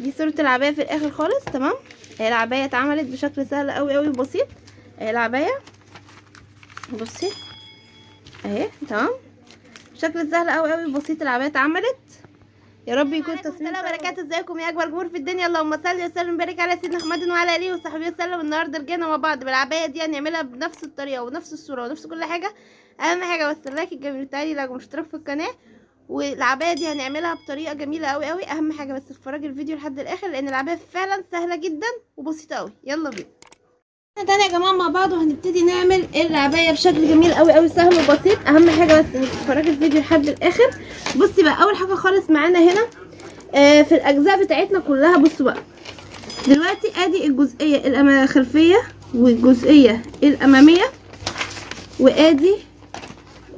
دي صورة العباية في الآخر خالص تمام؟ هي العباية اتعملت بشكل سهل قوي قوي وبسيط. اهي العباية بصي اهي تمام؟ بشكل سهل قوي قوي بسيط العباية اتعملت. يا رب يكون تصميم السلام عليكم ازيكم؟ يا أكبر جمهور في الدنيا. اللهم صل وسلم. وبارك على سيدنا محمد وعلى آله وصحبه وسلم. النهارده رجعنا مع بعض بالعباية دي هنعملها بنفس الطريقة ونفس الصورة ونفس كل حاجة. أهم حاجة بس ال like الجميل بتاعي like واشتراك في القناة. والعبايه دي هنعملها بطريقة جميلة قوي قوي أهم حاجة بس تتفرج الفيديو لحد الآخر لأن العبايه فعلا سهلة جدا وبسيطة قوي يلا بينا. تاني يا جماعة مع بعض وهنبتدي نعمل العبايه بشكل جميل قوي قوي سهل وبسيط. أهم حاجة بس إنك تتفرجي الفيديو لحد الآخر. بصي بقى أول حاجة خالص معانا هنا آه في الأجزاء بتاعتنا كلها بصوا بقى. دلوقتي أدي الجزئية الخلفية والجزئية الأمامية وأدي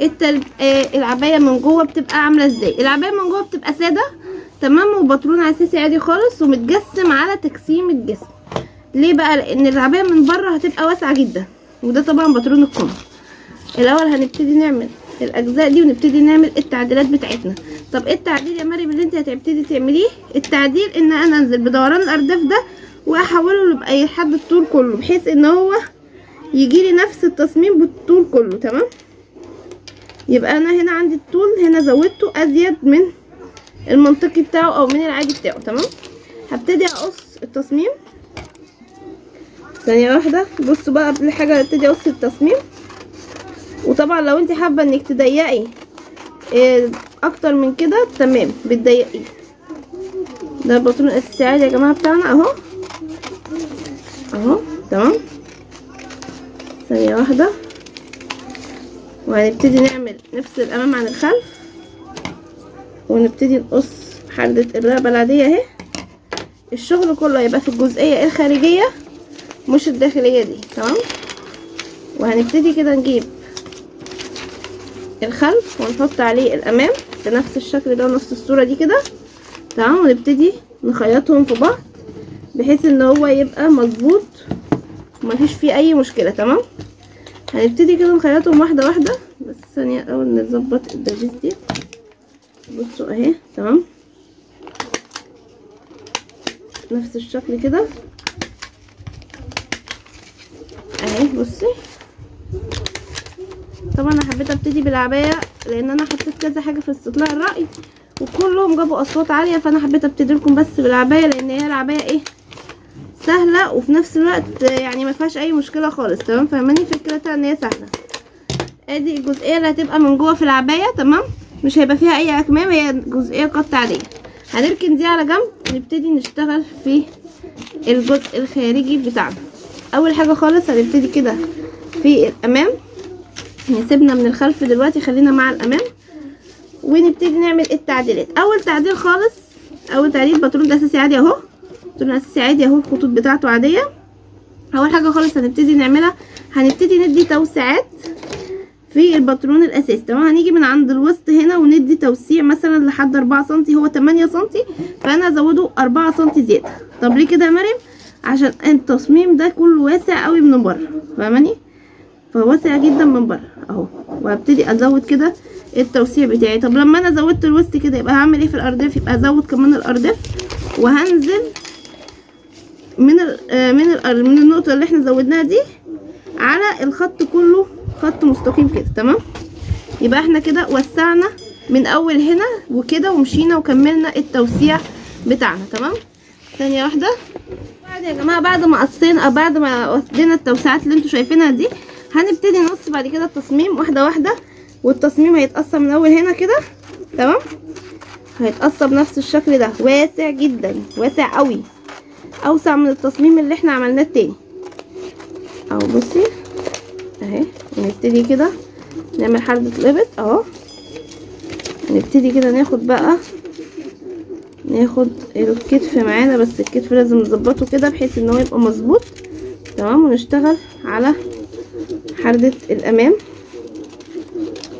التل... آه العباية من جوه بتبقى عاملة إزاي؟ العباية من جوه بتبقى سادة تمام؟ وبطرون اساسي عادي خالص ومتجسم على تجسيم الجسم. ليه بقى؟ لأن العباية من بره هتبقى واسعة جدا وده طبعا بطرون الكم الأول هنبتدي نعمل الأجزاء دي ونبتدي نعمل التعديلات بتاعتنا. طب إيه التعديل يا مريم اللي أنت هتبتدي تعمليه؟ التعديل إن أنا أنزل بدوران الأرداف ده وأحوله يبقى لحد الطول كله بحيث إن هو يجي لي نفس التصميم بالطول كله تمام؟ يبقى أنا هنا عندي الطول هنا زودته ازيد من المنطقي بتاعه أو من العادي بتاعه تمام؟ هبتدي اقص التصميم. ثانية واحدة بصوا بقى قبل حاجة ابتدي اقص التصميم. وطبعا لو انت حابة انك تضيقي إيه أكتر من كده تمام بتضيقيه ده البطرون الاساسي يا جماعة بتاعنا اهو. اهو تمام؟ ثانية واحدة. وهنبتدي نعمل نفس الامام عن الخلف. ونبتدي نقص حردة الرقبة العادية أهي. الشغل كله هيبقى في الجزئية الخارجية مش الداخلية دي تمام؟ وهنبتدي كده نجيب الخلف ونحط عليه الأمام بنفس الشكل ده ونفس الصورة دي كده تمام؟ ونبتدي نخيطهم في بعض بحيث إن هو يبقى مظبوط ومفيش فيه أي مشكلة تمام؟ هنبتدي كده نخيطهم واحدة واحدة. بس ثانية أول نظبط الدبيس دي. بصوا أهي تمام؟ نفس الشكل كده. أهي بصي. طبعا أنا حبيت أبتدي بالعبايه لأن أنا حطيت كذا حاجة في استطلاع الرأي وكلهم جابوا أصوات عالية فأنا حبيت أبتدي لكم بس بالعبايه لأن هي العبايه إيه؟ سهلة وفي نفس الوقت يعني ما فيهاش أي مشكلة خالص تمام؟ فاهماني؟ فكرتها إن هي سهلة. آدي الجزئيه اللي هتبقى من جوه في العباية تمام؟ مش هيبقى فيها أي أكمام هي جزئية قط عادية. هنركن دي على جنب ونبتدي نشتغل في الجزء الخارجي بتاعنا. أول حاجة خالص هنبتدي كده في الأمام. نسيبنا من الخلف دلوقتي خلينا مع الأمام. ونبتدي نعمل التعديلات. أول تعديل خالص أول تعديل باترون ده أساسي عادي أهو. باترون اساسي عادي اهو الخطوط بتاعته عادية. أول حاجة خالص هنبتدي نعملها هنبتدي ندي توسيعات في الباترون الاساسي تمام؟ هنيجي من عند الوسط هنا وندي توسيع مثلا لحد أربعة سنتي هو تمانية سنتي فأنا أزوده أربعة سنتي زيادة. طب ليه كده يا مريم؟ عشان التصميم ده كله واسع قوي من بره. فاهماني؟ فواسع جدا من بره أهو. وهبتدي أزود كده التوسيع بتاعي. طب لما أنا زودت الوسط كده يبقى هعمل إيه في الأرداف؟ يبقى أزود كمان الأرداف وهنزل من ال من ال من النقطة اللي إحنا زودناها دي على الخط كله خط مستقيم كده تمام؟ يبقى إحنا كده وسعنا من أول هنا وكده ومشينا وكملنا التوسيع بتاعنا تمام؟ ثانية واحدة. بعد يا جماعة بعد ما قصينا بعد ما ودينا التوسيعات اللي أنتوا شايفينها دي هنبتدي نقص بعد كده التصميم واحدة واحدة والتصميم هيتقص من أول هنا كده تمام؟ هيتقص بنفس الشكل ده. واسع جدا واسع قوي. أوسع من التصميم اللي إحنا عملناه التاني. أهو بصي. أهي. نبتدي كده نعمل حردة الإبط. أهو. نبتدي كده ناخد بقى ناخد الكتف معانا بس الكتف لازم نظبطه كده بحيث إن هو يبقى مظبوط. تمام. ونشتغل على حردة الأمام.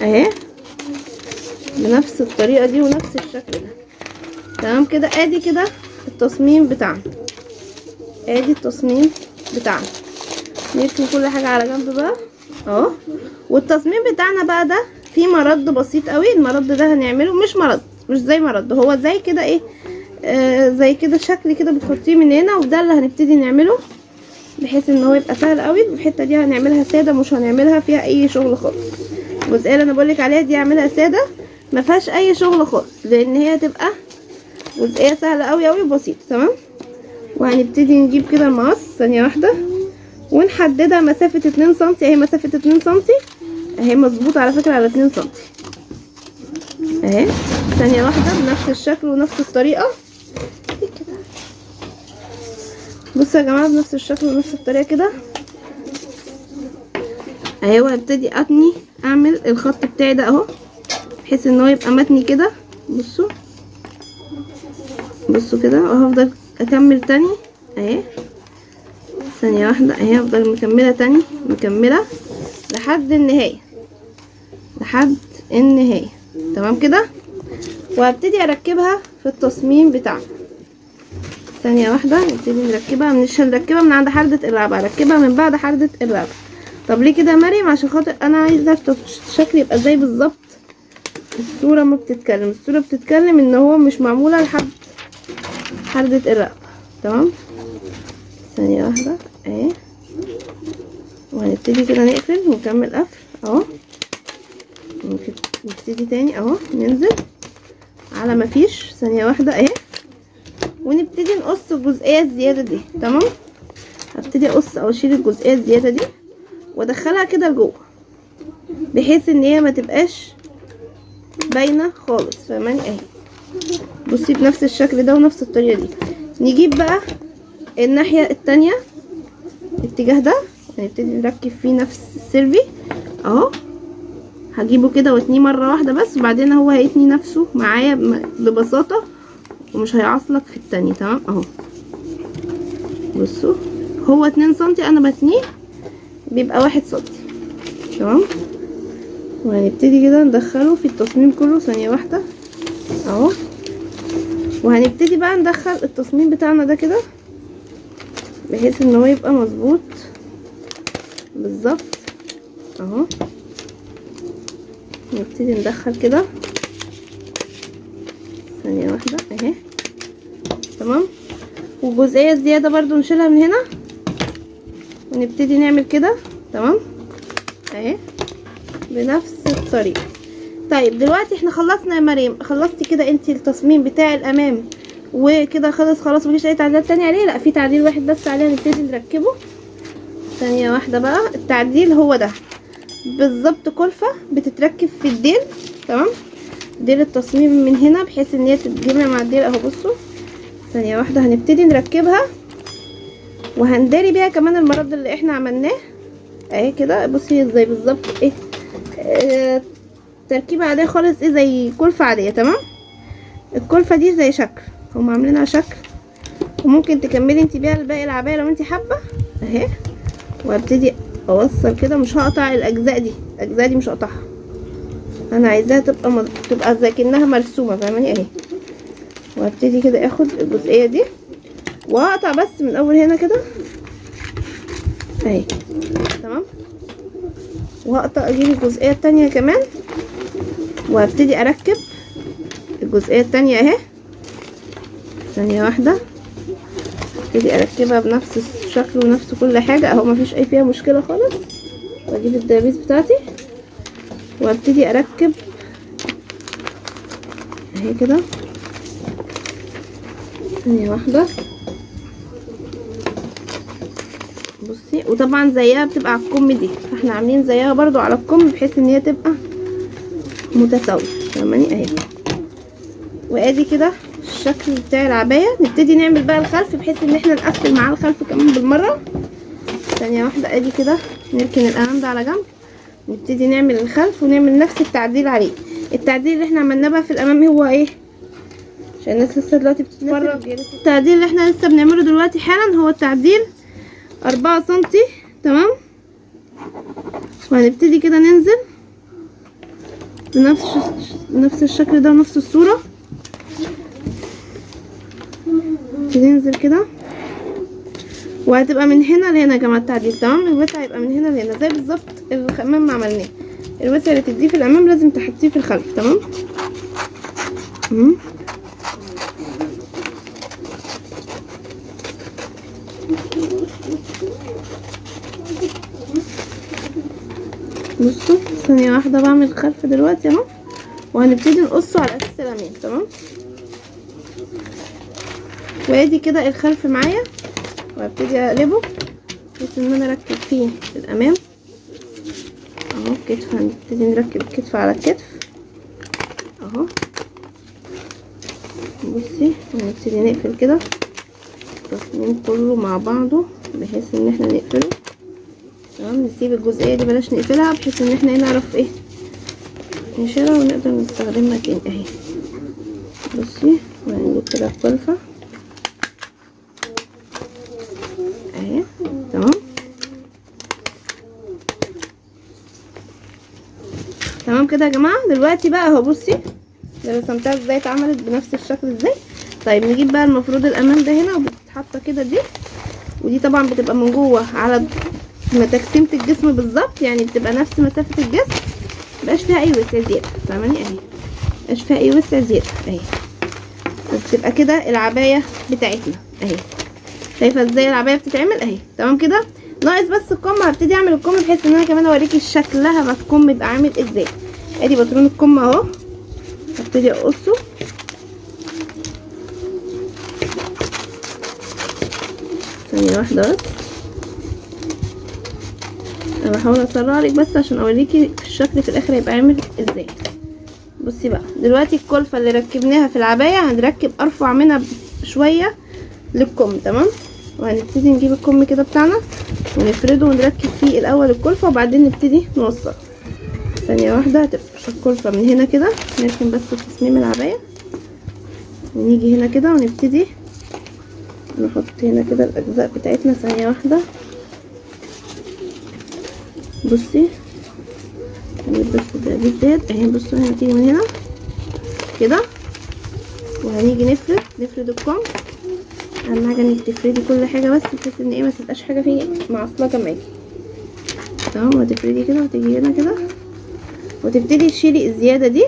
أهي. بنفس الطريقة دي ونفس الشكل ده. تمام كده. آدي كده التصميم بتاعنا. ادي التصميم بتاعنا. نركن كل حاجة على جنب بقى. اهو. والتصميم بتاعنا بقى ده فيه مرد بسيط قوي. المرد ده هنعمله مش مرد مش زي مرد. هو زي كده إيه؟ آه زي كده شكل كده بتحطيه من هنا وده اللي هنبتدي نعمله بحيث إن هو يبقى سهل قوي. الحتة دي هنعملها سادة مش هنعملها فيها أي شغل خالص. الجزئية اللي أنا بقولك عليها دي هعملها سادة ما فيهاش أي شغل خالص لأن هي تبقى جزئية سهلة قوي قوي وبسيطة تمام؟ وهنبتدي نجيب كده المقص ثانية واحدة. ونحددها مسافة 2 سم اهي مسافة 2 سم اهي مظبوطة على فكرة على 2 سم اهي. ثانية واحدة بنفس الشكل ونفس الطريقة. بصوا يا جماعة بنفس الشكل ونفس الطريقة كده. اهي وهبتدي أتني أعمل الخط بتاعي ده أهو بحيث إن هو يبقى متني كده. بصوا. بصوا كده وهفضل أكمل تاني. أهي. ثانية واحدة. أهي هفضل مكملة تاني. مكملة. لحد النهاية. لحد النهاية. تمام كده؟ وهبتدي أركبها في التصميم بتاعنا ثانية واحدة. نبتدي نركبها. مش هنركبها من عند حردة الرقبة هركبها من بعد حردة الرقبة طب ليه كده يا مريم؟ عشان خاطر أنا عايزة الشكل يبقى زي بالظبط. الصورة ما بتتكلم. الصورة بتتكلم إن هو مش معمولة لحد. حردة الرقبة تمام؟ ثانية واحدة. اهي وهنبتدي كده نقفل ونكمل قفل. أهو. نبتدي تاني. أهو. ننزل. على ما فيش. ثانية واحدة. اهي ونبتدي نقص الجزئية الزيادة دي. تمام؟ هبتدي أقص أو أشيل الجزئية الزيادة دي وأدخلها كده لجوه. بحيث إن هي ما تبقاش باينة خالص. فاهماني؟ اهي بصي بنفس الشكل ده ونفس الطريقة دي. نجيب بقى الناحية التانية الاتجاه ده هنبتدي نركب فيه نفس السيرفي. أهو. هجيبه كده واتنيه مرة واحدة بس وبعدين هو هيتني نفسه معايا ببساطة ومش هيعصلك في التانية. تمام؟ أهو. بصوا. هو اتنين سنتي أنا بتنيه بيبقى واحد سنتي. تمام؟ وهنبتدي كده ندخله في التصميم كله ثانية واحدة. اهو. وهنبتدي بقى ندخل التصميم بتاعنا ده كده بحيث إن هو يبقى مظبوط. بالظبط. اهو. نبتدي ندخل كده. ثانية واحدة. اهي. تمام. والجزئية الزيادة برضو نشيلها من هنا. ونبتدي نعمل كده. تمام. اهي. بنفس الطريقة. طيب دلوقتي إحنا خلصنا يا مريم. خلصتي كده انتي التصميم بتاع الأمام. وكده خلص خلاص مفيش أي تعديلات تانية عليه؟ لا في تعديل واحد بس عليه نبتدي نركبه. ثانية واحدة بقى. التعديل هو ده. بالظبط كلفة بتتركب في الديل تمام؟ ديل التصميم من هنا بحيث إن هي تتجمع مع الديل أهو. بصوا. ثانية واحدة هنبتدي نركبها. وهنداري بيها كمان المرد اللي إحنا عملناه. اهي كده. بصي إزاي بالظبط إيه. آه تركيبة عادية خالص إيه زي كلفة عادية تمام؟ الكلفة دي زي شكل هم عاملينها شكل. وممكن تكملي انت بيها الباقي العباية لو انت حابة. أهي. وابتدي أوصل كده مش هقطع الأجزاء دي الأجزاء دي مش هقطعها. أنا عايزاها تبقى مز... تبقى زي كأنها مرسومة فاهماني؟ أهي. وهبتدي كده آخد الجزئية دي. وهقطع بس من اول هنا كده. أهي. تمام؟ وهقطع أجيب الجزئية التانية كمان. وهبتدي اركب الجزئية التانية اهي. ثانية واحدة. ابتدي اركبها بنفس الشكل ونفس كل حاجة. اهو مفيش اي فيها مشكلة خالص. واجيب الدبابيس بتاعتي. وابتدي اركب اهي كده. ثانية واحدة. بصي وطبعا زيها بتبقى على الكم دي. فاحنا عاملين زيها برضو على الكم بحيث ان هي تبقى متساوية فاهماني؟ أهي. وآدي كده الشكل بتاع العباية. نبتدي نعمل بقى الخلف بحيث إن إحنا نقفل معاه الخلف كمان بالمرة. ثانية واحدة آدي كده نركن الامام ده على جنب. نبتدي نعمل الخلف ونعمل نفس التعديل عليه. التعديل اللي إحنا عملناه بقى في الأمام هو إيه؟ عشان الناس لسه دلوقتي بتتفرج. التعديل اللي إحنا لسه بنعمله دلوقتي حالا هو التعديل أربعة سنتي تمام؟ وهنبتدي كده ننزل. بنفس نفس الشكل ده ونفس الصورة؟ ننزل كده؟ وهتبقى من هنا لهنا يا جماعة التعديل تمام؟ الوسع هيبقى من هنا لهنا زي بالظبط الامام ما عملناه. الوسع اللي تديه في الأمام لازم تحطيه في الخلف تمام؟ بصوا ثانية واحدة بعمل الخلف دلوقتي أهو. وهنبتدي نقصه على أساس الامام تمام؟ وأدي كده الخلف معايا. وهبتدي أقلبه بحيث إن أنا أركب فيه الأمام. أهو كتف هنبتدي نركب الكتف على الكتف أهو. بصي ونبتدي نقفل كده التصميم كله مع بعضه بحيث إن إحنا نقفله. تمام؟ نسيب الجزئية دي بلاش نقفلها بحيث إن إحنا نعرف إيه نشيلها ونقدر نستخدمها تاني أهي. بصي وهنجيب كده الكلفه أهي تمام؟ تمام كده يا جماعة؟ دلوقتي بقى أهو بصي رسمتها إزاي اتعملت بنفس الشكل إزاي. طيب نجيب بقى المفروض الأمام ده هنا وبتتحط كده دي. ودي طبعا بتبقى من جوه على ما تقسيمه الجسم بالظبط يعني بتبقى نفس مسافة الجسم. مبقاش فيها أي وسع زيادة فاهماني؟ أهي. مبقاش فيها أي وسع زيادة أهي. وبتبقى كده العباية بتاعتنا أهي. شايفة إزاي العباية بتتعمل؟ أهي. تمام كده؟ ناقص بس الكم هبتدي أعمل الكم بحيث إن أنا كمان أوريكي شكلها ما الكم يبقى عامل إزاي. أدي بطرون الكم أهو. هبتدي أقصه. ثانية واحدة بس. بحاول اسرع لك بس عشان أوريكي الشكل في الآخر هيبقى عامل إزاي. بصي بقى دلوقتي الكلفة اللي ركبناها في العباية هنركب أرفع منها شوية للكم تمام؟ وهنبتدي نجيب الكم كده بتاعنا ونفرده ونركب فيه الأول الكلفة وبعدين نبتدي نوصل. ثانية واحدة هتبقى الكلفة من هنا كده نركب بس تصميم العباية. ونيجي هنا كده ونبتدي نحط هنا كده الأجزاء بتاعتنا. ثانية واحدة. بصي. بس ده بالذات اهي بصوا هنا تيجي من هنا. كده. وهنيجي نفرد نفرد الكم. أهم حاجة إنك تفردي كل حاجة بس بحيث إن إيه ما تبقاش حاجة فيه معصلجه معاكي تمام؟ وتفردي كده وتيجي هنا كده. وتبتدي تشيلي الزيادة دي.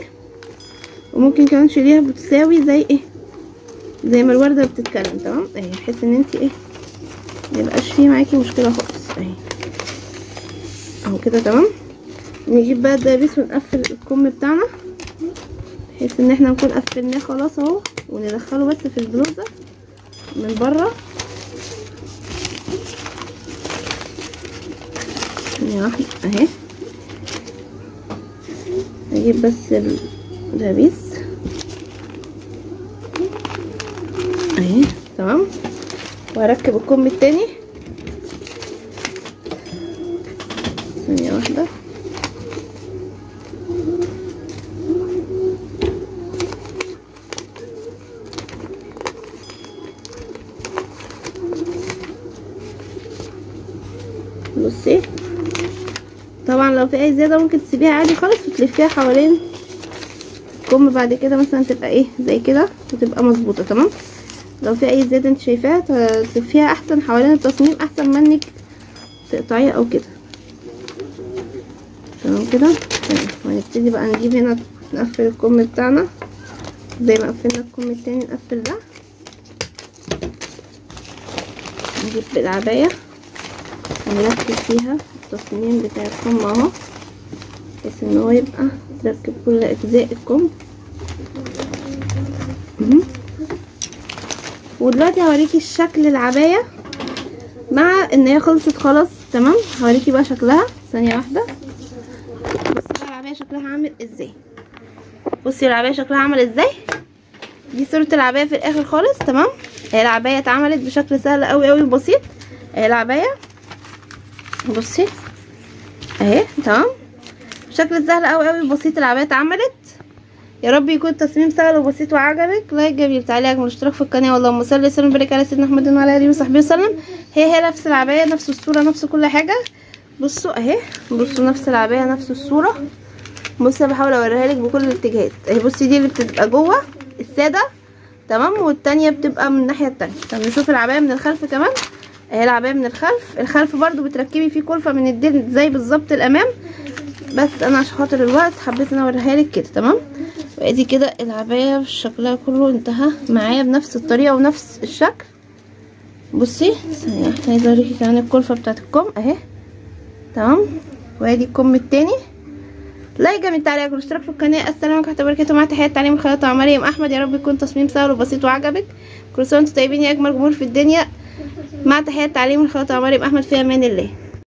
وممكن كمان تشيليها بتساوي زي إيه؟ زي ما الوردة بتتكلم تمام؟ اهي بحيث إن انت إيه ميبقاش فيه معاكي مشكلة خالص. اهي. أهو كده تمام؟ نجيب بقى الدبيس ونقفل الكم بتاعنا بحيث إن إحنا نكون قفلناه خلاص أهو وندخله بس في البلوزه من بره. ثانية واحدة أهي. أجيب بس الدبيس أهي تمام؟ وهركب الكم التاني. ثانية واحدة. بصي. طبعا لو في أي زيادة ممكن تسيبيها عادي خالص وتلفيها حوالين الكم بعد كده مثلا تبقى إيه زي كده وتبقى مظبوطة تمام؟ لو في أي زيادة أنت شايفاها تلفيها أحسن حوالين التصميم أحسن ما انك تقطعيها أو كده. تمام كده؟ تمام وهنبتدي بقى نجيب هنا نقفل الكم بتاعنا زي ما قفلنا الكم التاني نقفل ده. نجيب العباية ونركب فيها التصميم بتاع الكم أهو بحيث إن هو يبقى تركب كل أجزاء الكم. ودلوقتي هوريكي الشكل العباية مع إن هي خلصت خلاص تمام؟ هوريكي بقى شكلها ثانية واحدة. شكلها عامل إزاي؟ بصي العباية شكلها عامل إزاي؟ دي صورة العباية في الآخر خالص تمام؟ هي العباية اتعملت بشكل سهل قوي قوي وبسيط. اهي العباية بصي أهي تمام؟ بشكل سهل قوي قوي وبسيط العباية اتعملت. يا رب يكون التصميم سهل وبسيط وعجبك. لايك جميل تعليق والاشتراك في القناة. واللهم صل وسلم وبارك على سيدنا محمد وعلى آله وصحبه وسلم. هي هي نفس العباية نفس الصورة نفس كل حاجة. بصوا أهي بصوا نفس العباية نفس الصورة. بصي بحاول اوريها لك بكل الاتجاهات. اهي بصي دي اللي بتبقى جوه السادة تمام؟ والتانية بتبقى من الناحية التانية. طب نشوف العباية من الخلف كمان. اهي العباية من الخلف. الخلف برضو بتركبي فيه كلفة من الديل زي بالظبط الأمام. بس أنا عشان خاطر الوقت حبيت إن أوريها لك كده تمام؟ وأدي كده العباية شكلها كله انتهى. معايا بنفس الطريقة ونفس الشكل. بصي ثانية واحدة عايزة أوريكي كمان الكلفة بتاعت الكم. أهي. تمام؟ وأدي الكم التاني. لايك من تعليقك والاشتراك في القناة. السلام عليكم ورحمة الله وبركاته. مع تحيات تعليم الخياطة مع مريم أحمد. يا رب يكون تصميم سهل وبسيط وعجبك. كل سنة وأنتم طيبين. يا أجمل جمهور في الدنيا. مع تحيات تعليم الخياطة مع مريم أحمد في أمان الله.